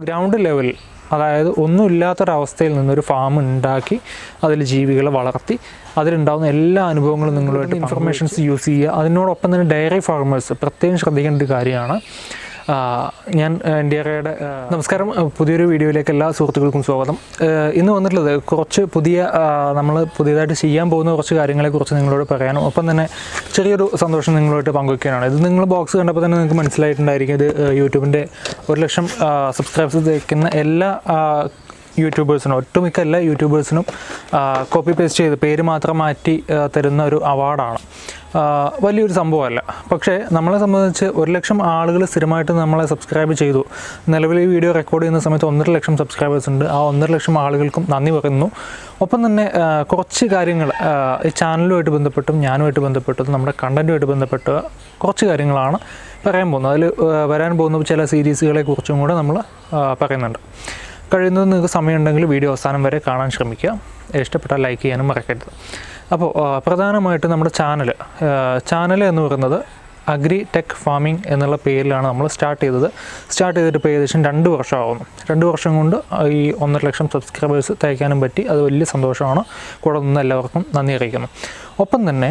Ground level അതായത് ഒന്നുമില്ലാത്തൊരവസ്ഥയിൽ നിന്നൊരു farm ഉണ്ടാക്കി അതിൽ ജീവികളെ വളർത്തി അതിലുണ്ടാകുന്ന എല്ലാ അനുഭവങ്ങളും നിങ്ങളുമായിട്ട് ഇൻഫർമേഷൻസ് യൂസ് ചെയ്യുക. അതിനോടൊപ്പം തന്നെ ഡയറി ഫാർമേഴ്സ് പ്രത്യേകം ശ്രദ്ധിക്കേണ്ട ഒരു കാര്യമാണ്. ഞാൻ ഇന്ത്യയുടെ നമസ്കാരം. പുതിയൊരു വീഡിയോയിലേക്ക് എല്ലാ സുഹൃത്തുക്കൾക്കും സ്വാഗതം. ഇന്ന് വന്നിട്ടുള്ളത് കുറച്ച് പുതിയ നമ്മൾ പുതിയതായിട്ട് ചെയ്യാൻ പോകുന്ന കുറച്ച് കാര്യങ്ങളെക്കുറിച്ച് നിങ്ങളോട് പറയാനും ഒപ്പം തന്നെ ചെറിയൊരു സന്തോഷം നിങ്ങളുമായിട്ട് പങ്കുവയ്ക്കാനാണ് ഇത് നിങ്ങൾ ബോക്സ് കണ്ടപ്പോൾ തന്നെ നിങ്ങൾക്ക് മനസ്സിലായിട്ടുണ്ടായിരിക്കും ഇത് യൂട്യൂബിന്റെ ഒരു ലക്ഷം സബ്സ്ക്രൈബേഴ്സ് തേക്കുന്ന എല്ലാ യൂട്യൂബേഴ്സിനും ഒട്ടുമിക്ക എല്ലാ യൂട്യൂബേഴ്സിനും കോപ്പി പേസ്റ്റ് ചെയ്ത് പേര് മാത്രം മാറ്റി തരുന്ന ഒരു അവാർഡാണ്. വലിയൊരു സംഭവമല്ല. പക്ഷേ നമ്മളെ സംബന്ധിച്ച് ഒരു ലക്ഷം ആളുകൾ സ്ഥിരമായിട്ട് നമ്മളെ സബ്സ്ക്രൈബ് ചെയ്തു. നിലവിൽ ഈ വീഡിയോ റെക്കോർഡ് ചെയ്യുന്ന സമയത്ത് ഒന്നര ലക്ഷം സബ്സ്ക്രൈബേഴ്സ് ഉണ്ട്. ആ ഒന്നര ലക്ഷം ആളുകൾക്കും നന്ദി പറയുന്നു. ഒപ്പം തന്നെ കുറച്ച് കാര്യങ്ങൾ ഈ ചാനലുമായിട്ട് ബന്ധപ്പെട്ടും ഞാനുമായിട്ട് ബന്ധപ്പെട്ടും നമ്മുടെ കണ്ടന്റുമായിട്ട് ബന്ധപ്പെട്ട കുറച്ച് കാര്യങ്ങളാണ് പറയാൻ പോകുന്നത്. അതിൽ വരാൻ പോകുന്ന ചില സീരീസുകളെ കുറിച്ചും കൂടെ നമ്മൾ പറയുന്നുണ്ട്. കഴിയുന്നത് നിങ്ങൾക്ക് സമയമുണ്ടെങ്കിൽ വീഡിയോ അവസാനം വരെ കാണാൻ ശ്രമിക്കുക. ഇഷ്ടപ്പെട്ടാൽ ലൈക്ക് ചെയ്യാനും മറക്കരുത്. അപ്പോൾ പ്രധാനമായിട്ടും നമ്മുടെ ചാനൽ ചാനൽ എന്ന് പറയുന്നത് അഗ്രി ടെക് ഫാമിംഗ് എന്നുള്ള പേരിലാണ് നമ്മൾ സ്റ്റാർട്ട് ചെയ്തത്. സ്റ്റാർട്ട് ചെയ്തിട്ട് ഇപ്പോൾ ഏകദേശം രണ്ട് വർഷമാകുന്നു രണ്ട് വർഷം കൊണ്ട് ഈ ഒന്നര ലക്ഷം സബ്സ്ക്രൈബേഴ്സ് തയ്ക്കാനും പറ്റി. അത് വലിയ സന്തോഷമാണ്. കൂടെ നിന്ന് എല്ലാവർക്കും നന്ദി അറിയിക്കുന്നു. ഒപ്പം തന്നെ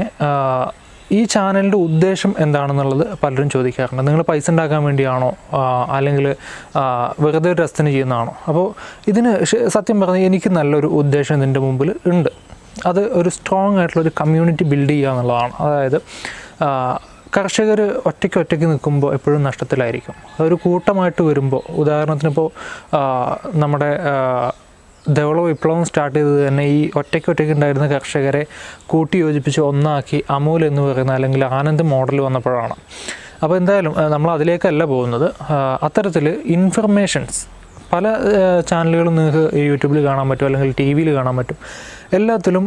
ഈ ചാനലിന്റെ ഉദ്ദേശം എന്താണെന്നുള്ളത് പലരും ചോദിക്കാറുണ്ട്. നിങ്ങൾ പൈസ ഉണ്ടാക്കാൻ വേണ്ടിയാണോ അല്ലെങ്കിൽ വെറുതെ ഒരു രസത്തിന് ചെയ്യുന്നതാണോ? അപ്പോൾ ഇതിന് സത്യം പറഞ്ഞാൽ എനിക്ക് നല്ലൊരു ഉദ്ദേശം ഇതിന്റെ മുമ്പിൽ ഉണ്ട്. അത് ഒരു സ്ട്രോങ് ആയിട്ടുള്ള ഒരു കമ്മ്യൂണിറ്റി ബിൽഡ് ചെയ്യുക എന്നുള്ളതാണ്. അതായത് കർഷകർ ഒറ്റയ്ക്ക് ഒറ്റയ്ക്ക് നിൽക്കുമ്പോൾ എപ്പോഴും നഷ്ടത്തിലായിരിക്കും. ഒരു കൂട്ടമായിട്ട് വരുമ്പോൾ ഉദാഹരണത്തിന് ഇപ്പോൾ നമ്മുടെ ധവള വിപ്ലവം സ്റ്റാർട്ട് ചെയ്തത് തന്നെ ഈ ഒറ്റയ്ക്ക് ഒറ്റയ്ക്ക് ഉണ്ടായിരുന്ന കർഷകരെ കൂട്ടി യോജിപ്പിച്ച് ഒന്നാക്കി അമൂൽ എന്ന് പറയുന്ന അല്ലെങ്കിൽ ആനന്ദ് മോഡൽ വന്നപ്പോഴാണ്. അപ്പോൾ എന്തായാലും നമ്മൾ അതിലേക്കല്ല പോകുന്നത്. അത്തരത്തിൽ ഇൻഫർമേഷൻസ് പല ചാനലുകളും നിങ്ങൾക്ക് യൂട്യൂബിൽ കാണാൻ പറ്റും അല്ലെങ്കിൽ ടി വിയിൽ കാണാൻ പറ്റും. എല്ലാത്തിലും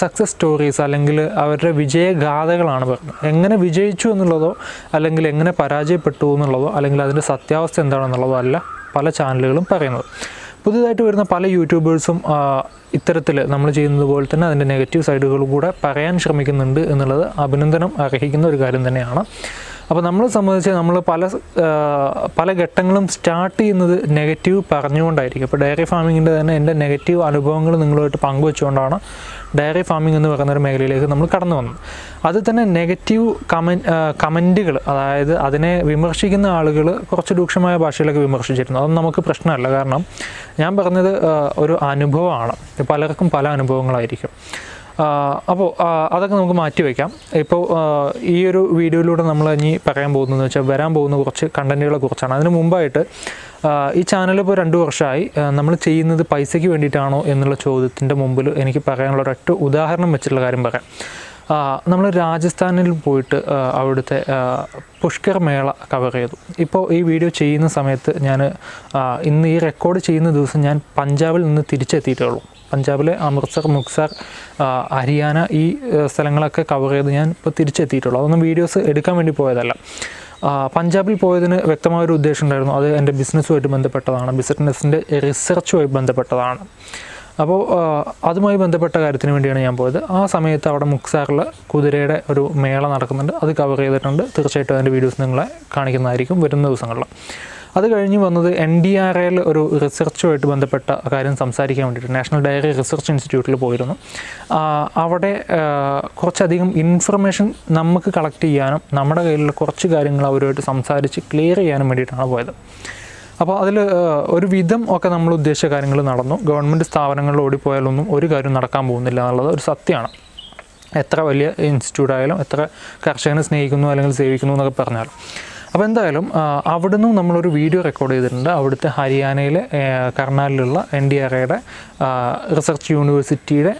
സക്സസ് സ്റ്റോറീസ് അല്ലെങ്കിൽ അവരുടെ വിജയഗാഥകളാണ് പറയുന്നത് എങ്ങനെ വിജയിച്ചു എന്നുള്ളതോ അല്ലെങ്കിൽ എങ്ങനെ പരാജയപ്പെട്ടു എന്നുള്ളതോ അല്ലെങ്കിൽ അതിന്റെ സത്യാവസ്ഥ എന്താണെന്നുള്ളതോ അല്ല പല ചാനലുകളും പറയുന്നത്. പുതിയതായിട്ട് വരുന്ന പല യൂട്യൂബേഴ്സും ഇത്തരത്തിൽ നമ്മൾ ചെയ്യുന്നത് പോലെ തന്നെ അതിന്റെ നെഗറ്റീവ് സൈഡുകളും കൂടെ പറയാൻ ശ്രമിക്കുന്നുണ്ട് എന്നുള്ളത് അഭിനന്ദനം അർഹിക്കുന്ന ഒരു കാര്യം തന്നെയാണ്. അപ്പോൾ നമ്മളെ സംബന്ധിച്ച് നമ്മൾ പല പല ഘട്ടങ്ങളും സ്റ്റാർട്ട് ചെയ്യുന്നത് നെഗറ്റീവ് പറഞ്ഞുകൊണ്ടായിരിക്കും. അപ്പോൾ ഡയറി ഫാമിങ്ങിന്റെ തന്നെ എന്റെ നെഗറ്റീവ് അനുഭവങ്ങൾ നിങ്ങളുമായിട്ട് പങ്കുവെച്ചുകൊണ്ടാണ് ഡയറി ഫാമിംഗ് എന്ന് പറയുന്ന ഒരു മേഖലയിലേക്ക് നമ്മൾ കടന്നു വന്നത്. അതിൽ തന്നെ നെഗറ്റീവ് കമൻ കമന്റുകൾ അതായത് അതിനെ വിമർശിക്കുന്ന ആളുകൾ കുറച്ച് രൂക്ഷമായ ഭാഷയിലൊക്കെ വിമർശിച്ചിരുന്നു. അതൊന്നും നമുക്ക് പ്രശ്നമല്ല. കാരണം ഞാൻ പറഞ്ഞത് ഒരു അനുഭവമാണ്. പലർക്കും പല അനുഭവങ്ങളായിരിക്കും. അപ്പോൾ അതൊക്കെ നമുക്ക് മാറ്റി വയ്ക്കാം ഇപ്പോൾ ഈ ഒരു വീഡിയോയിലൂടെ നമ്മൾ ഇനി പറയാൻ പോകുന്നതെന്ന് വെച്ചാൽ വരാൻ പോകുന്ന കുറച്ച് കണ്ടന്റുകളെ കുറിച്ചാണ്. അതിന് മുമ്പായിട്ട് ഈ ചാനൽ ഇപ്പോൾ രണ്ട് വർഷമായി നമ്മൾ ചെയ്യുന്നത് പൈസയ്ക്ക് വേണ്ടിയിട്ടാണോ എന്നുള്ള ചോദ്യത്തിന്റെ മുമ്പിൽ എനിക്ക് പറയാനുള്ള ഒരൊറ്റ ഉദാഹരണം വെച്ചിട്ടുള്ള കാര്യം പറയാം. നമ്മൾ രാജസ്ഥാനിൽ പോയിട്ട് അവിടുത്തെ പുഷ്കർ മേള കവർ ചെയ്തു. ഇപ്പോൾ ഈ വീഡിയോ ചെയ്യുന്ന സമയത്ത് ഞാൻ ഇന്ന് ഈ റെക്കോർഡ് ചെയ്യുന്ന ദിവസം ഞാൻ പഞ്ചാബിൽ നിന്ന് തിരിച്ചെത്തിയിട്ടേ ഉള്ളൂ. പഞ്ചാബിലെ അമൃത്സർ മുക്സർ ഹരിയാന ഈ സ്ഥലങ്ങളൊക്കെ കവർ ചെയ്ത് ഞാൻ ഇപ്പോൾ തിരിച്ചെത്തിയിട്ടുള്ളൂ. അതൊന്നും വീഡിയോസ് എടുക്കാൻ വേണ്ടി പോയതല്ല. പഞ്ചാബിൽ പോയതിന് വ്യക്തമായൊരു ഉദ്ദേശം ഉണ്ടായിരുന്നു അത് എന്റെ ബിസിനസ്സുമായിട്ട് ബന്ധപ്പെട്ടതാണ്. ബിസിനസ്സിന്റെ റിസർച്ചുമായി ബന്ധപ്പെട്ടതാണ്. അപ്പോൾ അതുമായി ബന്ധപ്പെട്ട കാര്യത്തിന് വേണ്ടിയാണ് ഞാൻ പോയത്. ആ സമയത്ത് അവിടെ മുക്സാറിൽ കുതിരയുടെ ഒരു മേള നടക്കുന്നുണ്ട്. അത് കവർ ചെയ്തിട്ടുണ്ട്. തീർച്ചയായിട്ടും അതിന്റെ വീഡിയോസ് നിങ്ങളെ കാണിക്കുന്നതായിരിക്കും വരുന്ന ദിവസങ്ങളിൽ. അത് കഴിഞ്ഞ് വന്നത് എൻ ഡി ആർ എയിൽ ഒരു റിസർച്ചുമായിട്ട് ബന്ധപ്പെട്ട കാര്യം സംസാരിക്കാൻ വേണ്ടിയിട്ട് നാഷണൽ ഡയറി റിസർച്ച് ഇൻസ്റ്റിറ്റ്യൂട്ടിൽ പോയിരുന്നു. അവിടെ കുറച്ചധികം ഇൻഫർമേഷൻ നമുക്ക് കളക്ട് ചെയ്യാനും നമ്മുടെ കയ്യിലുള്ള കുറച്ച് കാര്യങ്ങൾ അവരുമായിട്ട് സംസാരിച്ച് ക്ലിയർ ചെയ്യാനും വേണ്ടിയിട്ടാണ് പോയത്. അപ്പോൾ അതിൽ ഒരു വിധം ഒക്കെ നമ്മൾ ഉദ്ദേശിച്ച കാര്യങ്ങൾ നടന്നു. ഗവൺമെന്റ് സ്ഥാപനങ്ങളിൽ ഓടിപ്പോയാലൊന്നും ഒരു കാര്യം നടക്കാൻ പോകുന്നില്ല എന്നുള്ളത് ഒരു സത്യമാണ്. എത്ര വലിയ ഇൻസ്റ്റിറ്റ്യൂട്ട് ആയാലും എത്ര കർഷകനെ സ്നേഹിക്കുന്നു അല്ലെങ്കിൽ സേവിക്കുന്നു എന്നൊക്കെ പറഞ്ഞാലും. അപ്പോൾ എന്തായാലും അവിടുന്ന് നമ്മളൊരു വീഡിയോ റെക്കോർഡ് ചെയ്തിട്ടുണ്ട്. അവിടുത്തെ ഹരിയാനയിലെ കർണാലിലുള്ള എൻ ഡി ആർ എയുടെ റിസർച്ച് യൂണിവേഴ്സിറ്റിയുടെ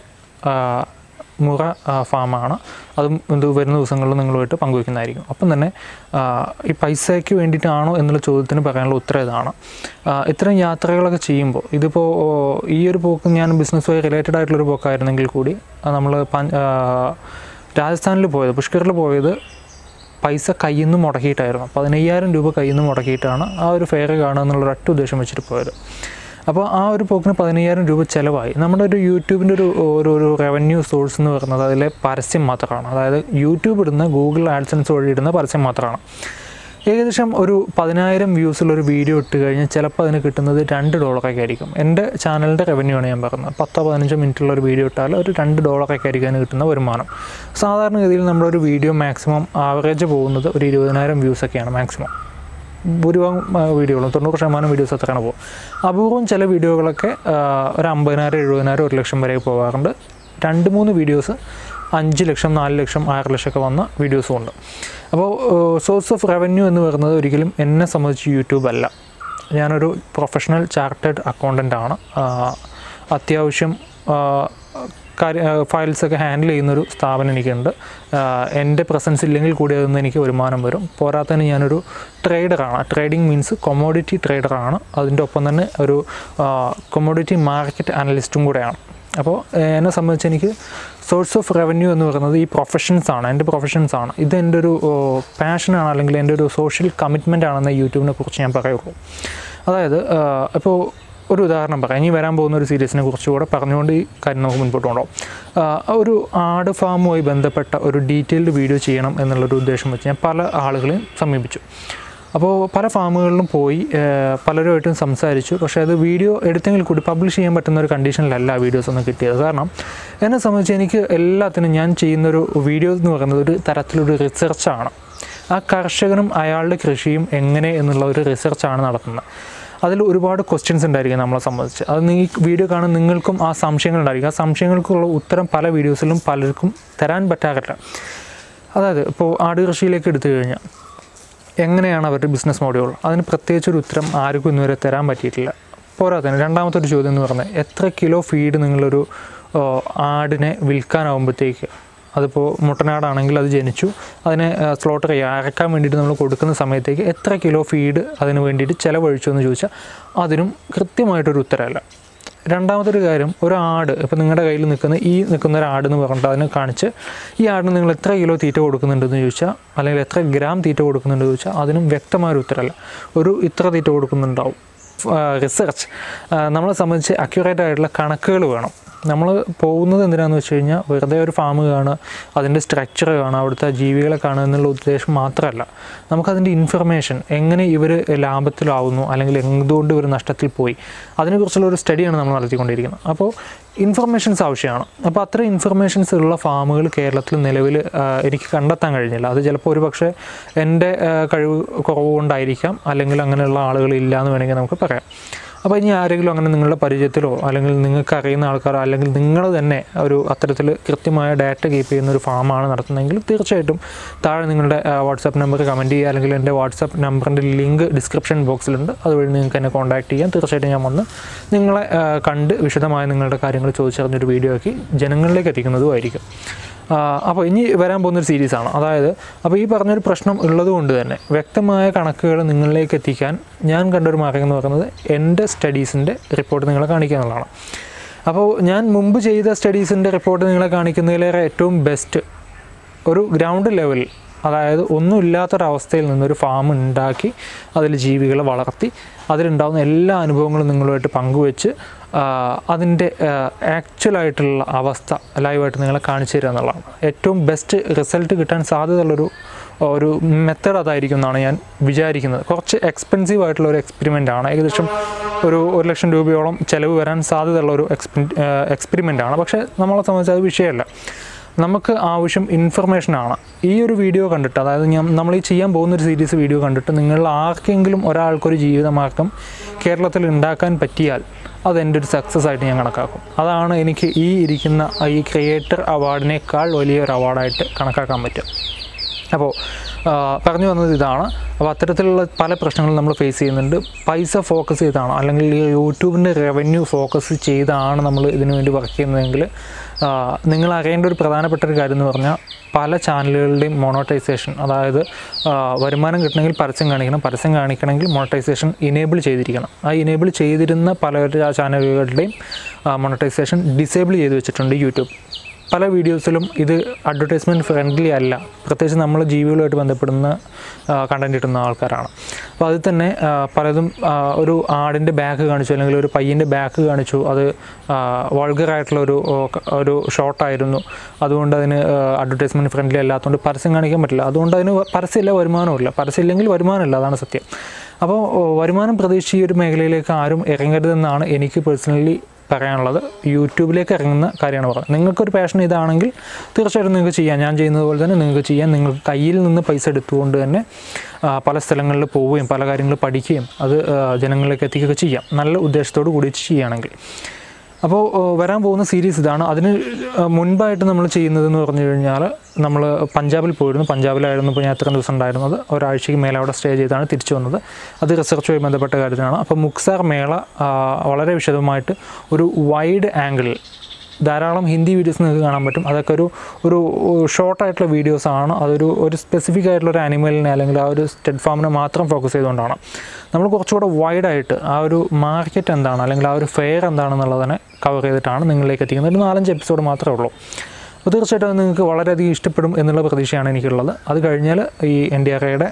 മുറ ഫാമാണ്. അതും ഇത് വരുന്ന ദിവസങ്ങളിൽ നിങ്ങളുമായിട്ട് പങ്കുവയ്ക്കുന്നതായിരിക്കും അപ്പം തന്നെ ഈ പൈസയ്ക്ക് വേണ്ടിയിട്ടാണോ എന്നുള്ള ചോദ്യത്തിന് പറയാനുള്ള ഉത്തരം ഇതാണ്. ഇത്തരം യാത്രകളൊക്കെ ചെയ്യുമ്പോൾ ഇതിപ്പോൾ ഈ ഒരു പോക്ക് ഞാൻ ബിസിനസ്സുമായി റിലേറ്റഡ് ആയിട്ടുള്ളൊരു പോക്കായിരുന്നെങ്കിൽ കൂടി നമ്മൾ രാജസ്ഥാനിൽ പോയത് പുഷ്കറിൽ പോയത് പൈസ കയ്യിൽ നിന്ന് മുടക്കിയിട്ടായിരുന്നു. പതിനയ്യായിരം രൂപ കയ്യിൽ നിന്ന് മുടക്കിയിട്ടാണ് ആ ഒരു ഫെയർ കാണുക എന്നുള്ള ഒരൊറ്റ ഉദ്ദേശം വെച്ചിട്ട് പോയത്. അപ്പോൾ ആ ഒരു പോക്കിന് പതിനയ്യായിരം രൂപ ചിലവായി. നമ്മുടെ ഒരു യൂട്യൂബിന്റെ ഒരു ഒരു ഒരു റവന്യൂ സോഴ്സ് എന്ന് പറയുന്നത് അതിലെ പരസ്യം മാത്രമാണ്. അതായത് യൂട്യൂബ് ഇടുന്ന ഗൂഗിൾ ആഡ്സൻസ് വഴി ഇടുന്ന പരസ്യം മാത്രമാണ്. ഏകദേശം ഒരു പതിനായിരം ഒരു വീഡിയോ ഇട്ട് കഴിഞ്ഞാൽ ചിലപ്പോൾ അതിന് കിട്ടുന്നത് രണ്ട് ഡോളറൊക്കെ ആയിരിക്കും. എന്റെ ചാനലിന്റെ റവന്യൂ ആണ് ഞാൻ പറഞ്ഞത് പത്തോ പതിനഞ്ചോ മിനിറ്റുള്ള ഒരു വീഡിയോ ഇട്ടാൽ ഒരു രണ്ട് ഡോളറൊക്കെ ആയിരിക്കും അതിന് കിട്ടുന്ന വരുമാനം. സാധാരണഗതിയിൽ നമ്മളൊരു വീഡിയോ മാക്സിമം ആവറേജ് പോകുന്നത് ഒരു ഇരുപതിനായിരം വ്യൂസൊക്കെയാണ് മാക്സിമം ഭൂരിഭാഗം വീഡിയോകളും തൊണ്ണൂറ് ശതമാനം വീഡിയോസ് അത്രയാണ് പോകും അപൂർവം ചില വീഡിയോകളൊക്കെ ഒരു അമ്പതിനായിരം എഴുപതിനായിരം ഒരു ലക്ഷം വരെ പോകാറുണ്ട്. രണ്ട് മൂന്ന് വീഡിയോസ് അഞ്ച് ലക്ഷം നാല് ലക്ഷം ആറ് ലക്ഷമൊക്കെ വന്ന വീഡിയോസും ഉണ്ട്. അപ്പോൾ സോഴ്സ് ഓഫ് റവന്യൂ എന്ന് പറയുന്നത് ഒരിക്കലും എന്നെ സംബന്ധിച്ച് യൂട്യൂബ് അല്ല. ഞാനൊരു പ്രൊഫഷണൽ ചാർട്ടേഡ് അക്കൗണ്ടന്റ് ആണ്. അത്യാവശ്യം കാര്യ ഫയൽസൊക്കെ ഹാൻഡിൽ ചെയ്യുന്നൊരു സ്ഥാപനം എനിക്കുണ്ട്. എന്റെ പ്രസൻസ് ഇല്ലെങ്കിൽ കൂടി അതിൽ നിന്ന് എനിക്ക് വരുമാനം വരും. പോരാത്തതിന് ഞാനൊരു ട്രേഡറാണ് ട്രേഡിംഗ് മീൻസ് കൊമോഡിറ്റി ട്രേഡറാണ് അതിന്റെ ഒപ്പം തന്നെ ഒരു കൊമോഡിറ്റി മാർക്കറ്റ് അനലിസ്റ്റും കൂടെയാണ്. അപ്പോൾ എന്നെ സംബന്ധിച്ച് എനിക്ക് സോഴ്സ് ഓഫ് റവന്യൂ എന്ന് പറയുന്നത് ഈ പ്രൊഫഷൻസ് ആണ്. എന്റെ പ്രൊഫഷൻസ് ആണ്. ഇത് എന്റെ ഒരു പാഷനാണ് അല്ലെങ്കിൽ എന്റെ ഒരു സോഷ്യൽ കമ്മിറ്റ്മെന്റ് ആണെന്ന് യൂട്യൂബിനെ കുറിച്ച് ഞാൻ പറയുള്ളൂ. അതായത് ഇപ്പോൾ ഒരു ഉദാഹരണം പറയാം. ഇനി വരാൻ പോകുന്ന ഒരു സീരീസിനെ കുറിച്ചുകൂടെ പറഞ്ഞുകൊണ്ട് ഈ കാര്യം നമുക്ക് മുൻപോട്ട് കൊണ്ടുപോകാം. ഒരു ആട് ഫാമുമായി ബന്ധപ്പെട്ട ഒരു ഡീറ്റെയിൽഡ് വീഡിയോ ചെയ്യണം എന്നുള്ളൊരു ഉദ്ദേശം വെച്ച് ഞാൻ പല ആളുകളെയും സമീപിച്ചു. അപ്പോൾ പല ഫാമുകളിലും പോയി പലരുമായിട്ടും സംസാരിച്ചു. പക്ഷേ അത് വീഡിയോ എടുത്തെങ്കിൽ കൂടി പബ്ലിഷ് ചെയ്യാൻ പറ്റുന്ന ഒരു കണ്ടീഷനിലല്ല വീഡിയോസ് ഒന്നും കിട്ടിയത്. കാരണം എന്നെ സംബന്ധിച്ച് എനിക്ക് എല്ലാത്തിനും ഞാൻ ചെയ്യുന്നൊരു വീഡിയോ എന്ന് പറയുന്നത് ഒരു തരത്തിലൊരു റിസർച്ചാണ് ആ കർഷകനും അയാളുടെ കൃഷിയും എങ്ങനെ എന്നുള്ള ഒരു റിസർച്ചാണ് നടത്തുന്നത്. അതിൽ ഒരുപാട് ക്വസ്റ്റ്യൻസ് ഉണ്ടായിരിക്കും നമ്മളെ സംബന്ധിച്ച്. അത് ഈ വീഡിയോ കാണാൻ നിങ്ങൾക്കും ആ സംശയങ്ങൾ ഉണ്ടായിരിക്കും. ആ സംശയങ്ങൾക്കുള്ള ഉത്തരം പല വീഡിയോസിലും പലർക്കും തരാൻ പറ്റാറില്ല. അതായത് ഇപ്പോൾ ആട് കൃഷിയിലേക്ക് എടുത്തു കഴിഞ്ഞാൽ എങ്ങനെയാണ് അവരുടെ ബിസിനസ് മോഡ്യൂൾ അതിന് പ്രത്യേകിച്ച് ഒരു ഉത്തരം ആർക്കും ഇന്നുവരെ തരാൻ പറ്റിയിട്ടില്ല. പോരാത്തന്നെ രണ്ടാമത്തെ ഒരു ചോദ്യം എന്ന് പറഞ്ഞാൽ എത്ര കിലോ ഫീഡ് നിങ്ങളൊരു ആടിനെ വിൽക്കാനാവുമ്പോഴത്തേക്ക്? അതിപ്പോൾ മുട്ടനാടാണെങ്കിൽ അത് ജനിച്ചു. അതിനെ സ്ലോട്ട് ചെയ്യുക അരക്കാൻ വേണ്ടിയിട്ട് നമ്മൾ കൊടുക്കുന്ന സമയത്തേക്ക് എത്ര കിലോ ഫീഡ് അതിന് വേണ്ടിയിട്ട് ചിലവഴിച്ചു എന്ന് ചോദിച്ചാൽ അതിനും കൃത്യമായിട്ടൊരു ഉത്തരമല്ല. രണ്ടാമതൊരു കാര്യം ഒരു ആട് ഇപ്പോൾ നിങ്ങളുടെ കയ്യിൽ നിൽക്കുന്ന ഈ നിൽക്കുന്ന ഒരു ആട് എന്ന് പറഞ്ഞിട്ട് അതിനെ കാണിച്ച് ഈ ആടിന് നിങ്ങൾ എത്ര കിലോ തീറ്റ കൊടുക്കുന്നുണ്ടെന്ന് ചോദിച്ചാൽ അല്ലെങ്കിൽ എത്ര ഗ്രാം തീറ്റ കൊടുക്കുന്നുണ്ടെന്ന് ചോദിച്ചാൽ അതിനും വ്യക്തമായൊരു ഉത്തരമല്ല. ഒരു ഇത്ര തീറ്റ കൊടുക്കുന്നുണ്ടാവും. റിസർച്ച് നമ്മളെ സംബന്ധിച്ച് അക്യുറേറ്റ് ആയിട്ടുള്ള കണക്കുകൾ വേണം. നമ്മൾ പോകുന്നത് എന്തിനാണെന്ന് വെച്ച് കഴിഞ്ഞാൽ വെറുതെ ഒരു ഫാം കാണുക അതിന്റെ സ്ട്രക്ചർ കാണുക അവിടുത്തെ ജീവികളെ കാണുക എന്നുള്ള ഉദ്ദേശം മാത്രമല്ല. നമുക്കതിന്റെ ഇൻഫർമേഷൻ എങ്ങനെ ഇവർ ലാഭത്തിലാവുന്നു അല്ലെങ്കിൽ എന്തുകൊണ്ട് ഇവർ നഷ്ടത്തിൽ പോയി അതിനെക്കുറിച്ചുള്ള ഒരു സ്റ്റഡിയാണ് നമ്മൾ നടത്തിക്കൊണ്ടിരിക്കുന്നത്. അപ്പോൾ ഇൻഫർമേഷൻസ് ആവശ്യമാണ്. അപ്പോൾ അത്ര ഇൻഫർമേഷൻസ് ഉള്ള ഫാമുകൾ കേരളത്തിൽ നിലവിൽ എനിക്ക് കണ്ടെത്താൻ കഴിഞ്ഞില്ല. അത് ചിലപ്പോൾ ഒരു പക്ഷേ എന്റെ കഴിവ് കുറവ് കൊണ്ടായിരിക്കാം അല്ലെങ്കിൽ അങ്ങനെയുള്ള ആളുകളില്ല എന്ന് വേണമെങ്കിൽ നമുക്ക് പറയാം. അപ്പോൾ ഇനി ആരെങ്കിലും അങ്ങനെ നിങ്ങളുടെ പരിചയത്തിലോ അല്ലെങ്കിൽ നിങ്ങൾക്ക് അറിയുന്ന ആൾക്കാരോ അല്ലെങ്കിൽ നിങ്ങൾ തന്നെ ഒരു അത്തരത്തിൽ കൃത്യമായ ഡാറ്റ കീപ്പ് ചെയ്യുന്ന ഒരു ഫാമാണ് നടത്തുന്നതെങ്കിൽ തീർച്ചയായിട്ടും താഴെ നിങ്ങളുടെ വാട്സാപ്പ് നമ്പർ കമന്റ് ചെയ്യുക. അല്ലെങ്കിൽ എന്റെ വാട്സാപ്പ് നമ്പറിന്റെ ലിങ്ക് ഡിസ്ക്രിപ്ഷൻ ബോക്സിലുണ്ട് അതുവഴി നിങ്ങൾക്ക് എന്നെ കോൺടാക്ട് ചെയ്യാം. തീർച്ചയായിട്ടും ഞാൻ വന്ന് നിങ്ങളെ കണ്ട് വിശദമായ നിങ്ങളുടെ കാര്യങ്ങൾ ചോദിച്ചറിഞ്ഞൊരു വീഡിയോ ആക്കി ജനങ്ങളിലേക്ക് എത്തിക്കുന്നതുമായിരിക്കും അപ്പോൾ ഇനി വരാൻ പോകുന്നൊരു ആണ്. അതായത് അപ്പോൾ ഈ പറഞ്ഞൊരു പ്രശ്നം ഉള്ളതുകൊണ്ട് തന്നെ വ്യക്തമായ കണക്കുകൾ നിങ്ങളിലേക്ക് എത്തിക്കാൻ ഞാൻ കണ്ടൊരു മാർഗം എന്ന് പറയുന്നത് എന്റെ സ്റ്റഡീസിന്റെ റിപ്പോർട്ട് നിങ്ങളെ കാണിക്കുക എന്നുള്ളതാണ്. അപ്പോൾ ഞാൻ മുമ്പ് ചെയ്ത സ്റ്റഡീസിന്റെ റിപ്പോർട്ട് നിങ്ങളെ കാണിക്കുന്നതിലേറെ ഏറ്റവും ബെസ്റ്റ് ഒരു ഗ്രൗണ്ട് ലെവലിൽ അതായത് ഒന്നുമില്ലാത്തൊരവസ്ഥയിൽ നിന്നൊരു ഫാം ഉണ്ടാക്കി അതിൽ ജീവികളെ വളർത്തി അതിലുണ്ടാകുന്ന എല്ലാ അനുഭവങ്ങളും നിങ്ങളുമായിട്ട് പങ്കുവെച്ച് അതിന്റെ ആക്ച്വലായിട്ടുള്ള അവസ്ഥ ലൈവായിട്ട് നിങ്ങളെ കാണിച്ചു തരിക എന്നുള്ളതാണ്. ഏറ്റവും ബെസ്റ്റ് റിസൾട്ട് കിട്ടാൻ സാധ്യതയുള്ളൊരു ഒരു മെത്തേഡ് അതായിരിക്കും എന്നാണ് ഞാൻ വിചാരിക്കുന്നത്. കുറച്ച് എക്സ്പെൻസീവ് ആയിട്ടുള്ള ഒരു എക്സ്പെരിമെന്റ് ആണ്. ഏകദേശം ഒരു ഒരു ലക്ഷം രൂപയോളം ചിലവ് വരാൻ സാധ്യതയുള്ള ഒരു എക്സ്പെ എക്സ്പെരിമെന്റ് ആണ്. പക്ഷേ നമ്മളെ സംബന്ധിച്ച് അത് വിഷയമല്ല. നമുക്ക് ആവശ്യം ഇൻഫർമേഷനാണ് ഈ ഒരു വീഡിയോ കണ്ടിട്ട് അതായത് ഞാൻ നമ്മൾ ഈ ചെയ്യാൻ പോകുന്ന ഒരു സീരീസ് വീഡിയോ കണ്ടിട്ട് നിങ്ങൾ ആർക്കെങ്കിലും ഒരാൾക്കൊരു ജീവിതമാർഗം കേരളത്തിൽ ഉണ്ടാക്കാൻ പറ്റിയാൽ അത് എന്റെ ഒരു സക്സസ് ആയിട്ട് ഞാൻ കണക്കാക്കും. അതാണ് എനിക്ക് ഈ ഇരിക്കുന്ന ഈ ക്രിയേറ്റർ അവാർഡിനേക്കാൾ വലിയൊരു അവാർഡായിട്ട് കണക്കാക്കാൻ പറ്റും അപ്പോൾ പറഞ്ഞു വന്നത് ഇതാണ്. അപ്പോൾ അത്തരത്തിലുള്ള പല പ്രശ്നങ്ങളും നമ്മൾ ഫേസ് ചെയ്യുന്നുണ്ട്. പൈസ ഫോക്കസ് ചെയ്താണ്. അല്ലെങ്കിൽ ഈ യൂട്യൂബിന്റെ റവന്യൂ ഫോക്കസ് ചെയ്താണ് നമ്മൾ ഇതിനു വേണ്ടി വർക്ക് ചെയ്യുന്നതെങ്കിൽ നിങ്ങൾ അറിയേണ്ട ഒരു പ്രധാനപ്പെട്ട ഒരു കാര്യം എന്ന് പറഞ്ഞാൽ പല ചാനലുകളുടെയും മോണോട്ടൈസേഷൻ അതായത് വരുമാനം കിട്ടണമെങ്കിൽ പരസ്യം കാണിക്കണം പരസ്യം കാണിക്കണമെങ്കിൽ മോണോട്ടൈസേഷൻ ഇനേബിൾ ചെയ്തിരിക്കണം. ആ ഇനേബിൾ ചെയ്തിരുന്ന പല ചാനലുകളുടെയും മോണോട്ടൈസേഷൻ ഡിസേബിൾ ചെയ്ത് വെച്ചിട്ടുണ്ട് യൂട്യൂബ് പല വീഡിയോസിലും ഇത് അഡ്വർടൈസ്മെന്റ് ഫ്രണ്ട്ലി അല്ല. പ്രത്യേകിച്ച് നമ്മൾ ജീവികളുമായിട്ട് ബന്ധപ്പെടുന്ന കണ്ടന്റ് കിട്ടുന്ന ആൾക്കാരാണ്. അപ്പോൾ അതിൽ തന്നെ പലതും ഒരു ആടിന്റെ ബാക്ക് കാണിച്ചു അല്ലെങ്കിൽ ഒരു പയ്യന്റെ ബാക്ക് കാണിച്ചു. അത് വൾഗറായിട്ടുള്ള ഒരു ഒരു ഷോട്ടായിരുന്നു അതുകൊണ്ട് അതിന് അഡ്വർടൈസ്മെന്റ് ഫ്രണ്ട്ലി അല്ലാത്തതുകൊണ്ട് പരസ്യം കാണിക്കാൻ പറ്റില്ല. അതുകൊണ്ട് അതിന് പരസ്യമില്ല വരുമാനമില്ല പരസ്യം ഇല്ലെങ്കിൽ വരുമാനമില്ല അതാണ് സത്യം. അപ്പോൾ വരുമാനം പ്രതീക്ഷിച്ച് ഈ ഒരു മേഖലയിലേക്ക് ആരും ഇറങ്ങരുതെന്നാണ് എനിക്ക് പേഴ്സണലി പറയാനുള്ളത് യൂട്യൂബിലേക്ക് ഇറങ്ങുന്ന കാര്യമാണ് പറയുന്നത് നിങ്ങൾക്കൊരു പാഷൻ ഇതാണെങ്കിൽ തീർച്ചയായിട്ടും നിങ്ങൾക്ക് ചെയ്യാം. ഞാൻ ചെയ്യുന്നത് പോലെ തന്നെ നിങ്ങൾക്ക് ചെയ്യാം. നിങ്ങൾക്ക് കയ്യിൽ നിന്ന് പൈസ എടുത്തുകൊണ്ട് തന്നെ പല സ്ഥലങ്ങളിൽ പോവുകയും പല കാര്യങ്ങൾ പഠിക്കുകയും അത് ജനങ്ങളിലേക്ക് എത്തിക്കുകയൊക്കെ ചെയ്യാം. നല്ല ഉദ്ദേശത്തോടു കൂടി ചെയ്യുകയാണെങ്കിൽ. അപ്പോൾ വരാൻ പോകുന്ന സീരീസ് ഇതാണ്. അതിന് മുൻപായിട്ട് നമ്മൾ ചെയ്യുന്നതെന്ന് പറഞ്ഞു കഴിഞ്ഞാൽ നമ്മൾ പഞ്ചാബിൽ പോയിരുന്നു. പഞ്ചാബിലായിരുന്നു ഇപ്പോൾ ഞാൻ എത്ര ദിവസം ഉണ്ടായിരുന്നത്. ഒരാഴ്ചയ്ക്ക് മേലെ അവിടെ സ്റ്റേ ചെയ്താണ് തിരിച്ചു വന്നത്. അത് റിസർച്ചുമായി ബന്ധപ്പെട്ട കാര്യത്തിനാണ് അപ്പോൾ മുക്സാർ മേള വളരെ വിശദമായിട്ട് ഒരു വൈഡ് ആംഗിളിൽ ധാരാളം ഹിന്ദി വീഡിയോസ് നിങ്ങൾക്ക് കാണാൻ പറ്റും. അതൊക്കെ ഒരു ഒരു ഷോർട്ടായിട്ടുള്ള വീഡിയോസാണ് അതൊരു ഒരു സ്പെസിഫിക് ആയിട്ടുള്ള ഒരു അനിമലിനെ അല്ലെങ്കിൽ ആ ഒരു സ്റ്റെഡ് ഫാമിനെ മാത്രം ഫോക്കസ് ചെയ്തുകൊണ്ടാണ്. നമ്മൾ കുറച്ചുകൂടെ വൈഡായിട്ട് ആ ഒരു മാർക്കറ്റ് എന്താണ് അല്ലെങ്കിൽ ആ ഒരു ഫെയർ എന്താണെന്നുള്ളതിനെ കവർ ചെയ്തിട്ടാണ് നിങ്ങളിലേക്ക് എത്തിക്കുന്നത്. ഒരു നാലഞ്ച് എപ്പിസോഡ് മാത്രമേ ഉള്ളൂ. അപ്പോൾ തീർച്ചയായിട്ടും നിങ്ങൾക്ക് വളരെയധികം ഇഷ്ടപ്പെടും എന്നുള്ള പ്രതീക്ഷയാണ് എനിക്കുള്ളത്. അത് കഴിഞ്ഞാൽ ഈ എൻ ഡി ആർ ഐയുടെ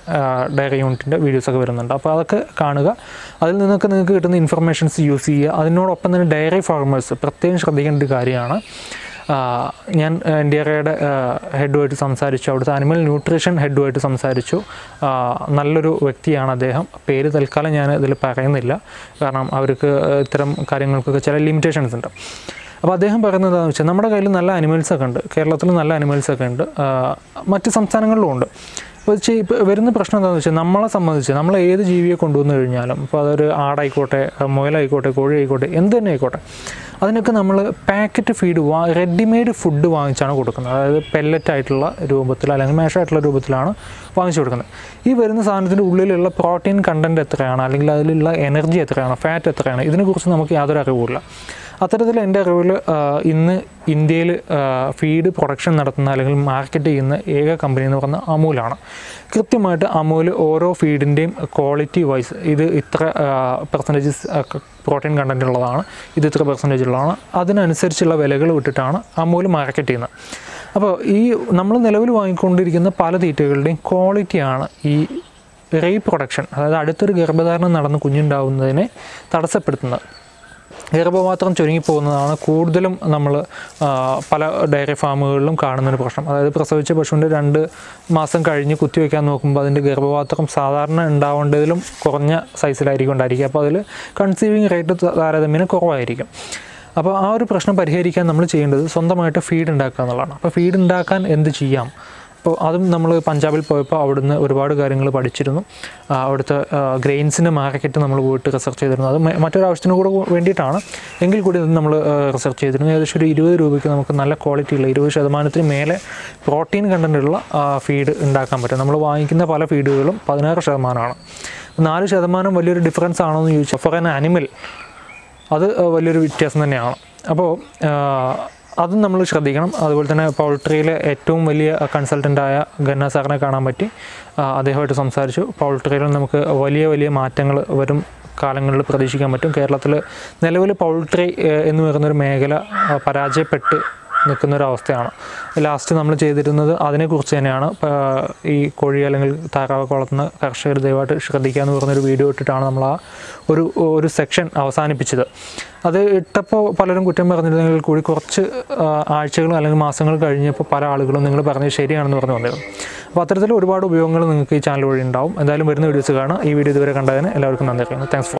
ഡയറി യൂണിറ്റിന്റെ വീഡിയോസൊക്കെ വരുന്നുണ്ട്. അപ്പോൾ അതൊക്കെ കാണുക. അതിൽ നിന്നൊക്കെ നിങ്ങൾക്ക് കിട്ടുന്ന ഇൻഫർമേഷൻസ് യൂസ് ചെയ്യുക. അതിനോടൊപ്പം തന്നെ ഡയറി ഫാർമേഴ്സ് പ്രത്യേകം ശ്രദ്ധിക്കേണ്ട ഒരു കാര്യമാണ്. ഞാൻ എൻ ഡി ആർ ഐയുടെ ഹെഡുമായിട്ട് സംസാരിച്ചു. അവിടുത്തെ അനിമൽ ന്യൂട്രീഷൻ ഹെഡുമായിട്ട് സംസാരിച്ചു. നല്ലൊരു വ്യക്തിയാണ് അദ്ദേഹം. പേര് തൽക്കാലം ഞാൻ ഇതിൽ പറയുന്നില്ല. കാരണം അവർക്ക് ഇത്തരം കാര്യങ്ങൾക്കൊക്കെ ചില ലിമിറ്റേഷൻസ് ഉണ്ട്. അപ്പോൾ അദ്ദേഹം പറയുന്നത് എന്താണെന്ന് വെച്ചാൽ നമ്മുടെ കയ്യിൽ നല്ല അനിമൽസൊക്കെ ഉണ്ട്. കേരളത്തിൽ നല്ല അനിമൽസൊക്കെ ഉണ്ട്. മറ്റ് സംസ്ഥാനങ്ങളിലും ഉണ്ട്. അപ്പോൾ ഇപ്പോൾ വരുന്ന പ്രശ്നം എന്താണെന്ന് വെച്ചാൽ നമ്മളെ സംബന്ധിച്ച് നമ്മൾ ഏത് ജീവിയെ കൊണ്ടുവന്നു കഴിഞ്ഞാലും ഇപ്പോൾ അതൊരു ആടായിക്കോട്ടെ മുയലായിക്കോട്ടെ കോഴി ആയിക്കോട്ടെ എന്ത് തന്നെ ആയിക്കോട്ടെ അതിനൊക്കെ നമ്മൾ പാക്കറ്റ് ഫീഡ് വാ റെഡിമെയ്ഡ് ഫുഡ് വാങ്ങിച്ചാണ് കൊടുക്കുന്നത്. അതായത് പെല്ലറ്റ് ആയിട്ടുള്ള രൂപത്തിൽ അല്ലെങ്കിൽ മേശമായിട്ടുള്ള രൂപത്തിലാണ് വാങ്ങിച്ചു കൊടുക്കുന്നത്. ഈ വരുന്ന സാധനത്തിന്റെ ഉള്ളിലുള്ള പ്രോട്ടീൻ കണ്ടന്റ് എത്രയാണ്? അല്ലെങ്കിൽ അതിലുള്ള എനർജി എത്രയാണ്? ഫാറ്റ് എത്രയാണ്? ഇതിനെക്കുറിച്ച് നമുക്ക് യാതൊരു അറിവുമില്ല. അത്തരത്തിൽ എന്റെ അറിവിൽ ഇന്ന് ഇന്ത്യയിൽ ഫീഡ് പ്രൊഡക്ഷൻ നടത്തുന്ന അല്ലെങ്കിൽ മാർക്കറ്റ് ചെയ്യുന്ന ഏക കമ്പനി എന്ന് പറയുന്നത് അമൂലാണ് കൃത്യമായിട്ട് അമൂൽ ഓരോ ഫീഡിന്റെയും ക്വാളിറ്റി വൈസ് ഇത് ഇത്ര പെർസെന്റേജസ് പ്രോട്ടീൻ കണ്ടന്റ് ഉള്ളതാണ്. ഇത് ഇത്ര പെർസെന്റേജ് ഉള്ളതാണ്. അതിനനുസരിച്ചുള്ള വിലകൾ വിട്ടിട്ടാണ് അമൂൽ മാർക്കറ്റ് ചെയ്യുന്നത്. അപ്പോൾ ഈ നമ്മൾ നിലവിൽ വാങ്ങിക്കൊണ്ടിരിക്കുന്ന പല തീറ്റകളുടെയും ക്വാളിറ്റിയാണ് ഈ റീപ്രൊഡക്ഷൻ അതായത് അടുത്തൊരു ഗർഭധാരണം നടന്ന് കുഞ്ഞുണ്ടാവുന്നതിനെ തടസ്സപ്പെടുത്തുന്നത്. ഗർഭപാത്രം ചുരുങ്ങിപ്പോകുന്നതാണ് കൂടുതലും നമ്മൾ പല ഡയറി ഫാമുകളിലും കാണുന്നൊരു പ്രശ്നം. അതായത് പ്രസവിച്ച പശുവിന്റെ രണ്ട് മാസം കഴിഞ്ഞ് കുത്തിവെക്കാൻ നോക്കുമ്പോൾ അതിന്റെ ഗർഭപാത്രം സാധാരണ ഉണ്ടാവേണ്ടതിലും കുറഞ്ഞ സൈസിലായിരിക്കും ഉണ്ടായിരിക്കുക. അപ്പോൾ അതിൽ കൺസീവിങ് റേറ്റ് താരതമ്യേന കുറവായിരിക്കും. അപ്പോൾ ആ ഒരു പ്രശ്നം പരിഹരിക്കാൻ നമ്മൾ ചെയ്യേണ്ടത് സ്വന്തമായിട്ട് ഫീഡ് ഉണ്ടാക്കുക എന്നുള്ളതാണ്. അപ്പോൾ ഫീഡ് ഉണ്ടാക്കാൻ എന്ത് ചെയ്യാം? അപ്പോൾ അതും നമ്മൾ പഞ്ചാബിൽ പോയപ്പോൾ അവിടുന്ന് ഒരുപാട് കാര്യങ്ങൾ പഠിച്ചിരുന്നു. അവിടുത്തെ ഗ്രെയിൻസിന്റെ മാർക്കറ്റ് നമ്മൾ പോയിട്ട് റിസർച്ച് ചെയ്തിരുന്നു. അത് മറ്റൊരാവശ്യത്തിന് കൂടെ വേണ്ടിയിട്ടാണ്. എങ്കിൽ കൂടി ഇത് നമ്മൾ റിസർച്ച് ചെയ്തിരുന്നു. ഏകദേശം ഒരു ഇരുപത് രൂപയ്ക്ക് നമുക്ക് നല്ല ക്വാളിറ്റിയുള്ള ഇരുപത് ശതമാനത്തിന് മേലെ പ്രോട്ടീൻ കണ്ടന്റുള്ള ഫീഡ് ഉണ്ടാക്കാൻ പറ്റും. നമ്മൾ വാങ്ങിക്കുന്ന പല ഫീഡുകളും പതിനാറ് ശതമാനമാണ്. നാല് ശതമാനം വലിയൊരു ഡിഫറൻസ് ആണോ എന്ന് ചോദിച്ചാൽ ഫോർ ആൻ ആനിമൽ അത് വലിയൊരു വ്യത്യാസം തന്നെയാണ്. അപ്പോൾ അതും നമ്മൾ ശ്രദ്ധിക്കണം. അതുപോലെ തന്നെ പൗൾട്രിയിലെ ഏറ്റവും വലിയ കൺസൾട്ടന്റായ ഗന്ന സാറിനെ കാണാൻ പറ്റി. അദ്ദേഹമായിട്ട് സംസാരിച്ചു. പൗൾട്രിയിൽ നമുക്ക് വലിയ വലിയ മാറ്റങ്ങൾ വരും കാലങ്ങളിൽ പ്രതീക്ഷിക്കാൻ പറ്റും. കേരളത്തിൽ നിലവിൽ പൗൾട്രി എന്ന് പറയുന്നൊരു മേഖല പരാജയപ്പെട്ട് നിൽക്കുന്ന ഒരു അവസ്ഥയാണ്. ലാസ്റ്റ് നമ്മൾ ചെയ്തിരുന്നത് അതിനെക്കുറിച്ച് തന്നെയാണ്. ഈ കോഴി അല്ലെങ്കിൽ താറാവ് വളർത്തുന്ന കർഷകർ ദയവായിട്ട് ശ്രദ്ധിക്കുക എന്ന് പറഞ്ഞൊരു വീഡിയോ ഇട്ടിട്ടാണ് നമ്മൾ ആ ഒരു ഒരു സെക്ഷൻ അവസാനിപ്പിച്ചത്. അത് ഇട്ടപ്പോൾ പലരും കുറ്റം പറഞ്ഞിരുന്നെങ്കിൽ കൂടി കുറച്ച് ആഴ്ചകളും അല്ലെങ്കിൽ മാസങ്ങൾ കഴിഞ്ഞപ്പോൾ പല ആളുകളും നിങ്ങൾ പറഞ്ഞത് ശരിയാണെന്ന് പറഞ്ഞു വന്നിരുന്നു. അപ്പോൾ അത്തരത്തിൽ ഒരുപാട് ഉപയോഗങ്ങൾ നിങ്ങൾക്ക് ഈ ചാനൽ വഴി ഉണ്ടാവും. എന്തായാലും വരുന്ന വീഡിയോസ് കാണാം ഈ വീഡിയോ ഇതുവരെ കണ്ടതിന് എല്ലാവർക്കും നന്ദി അറിയുന്നു. താങ്ക്സ്